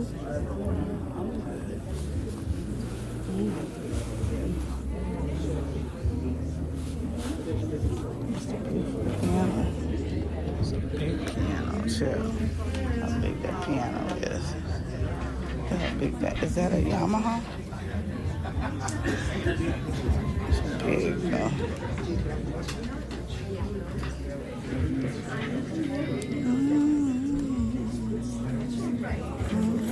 is. That a Yamaha? It's big though. We're on the wrong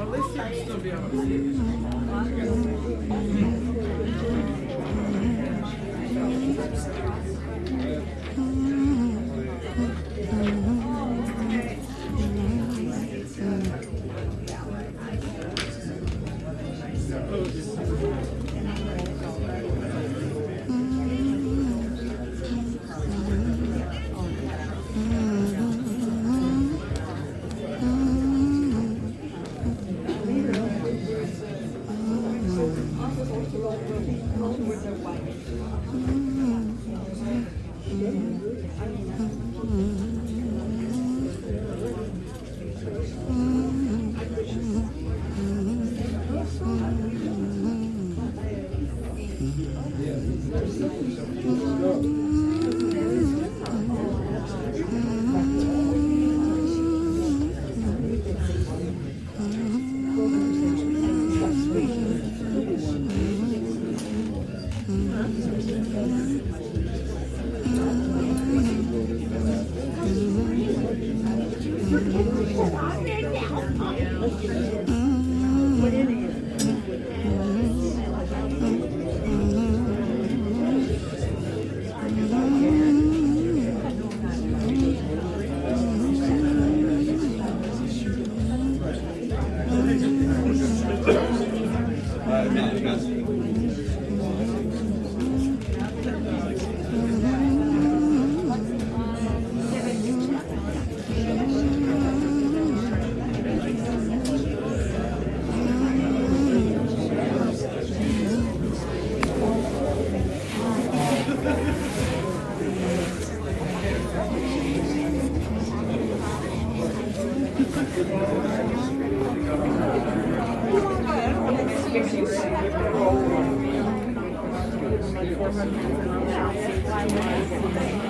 Well, at least you'll still be able to see. with their wife. Obrigado. Thank you.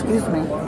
excuse me.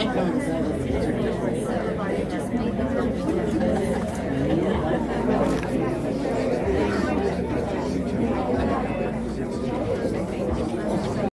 ignorance of it.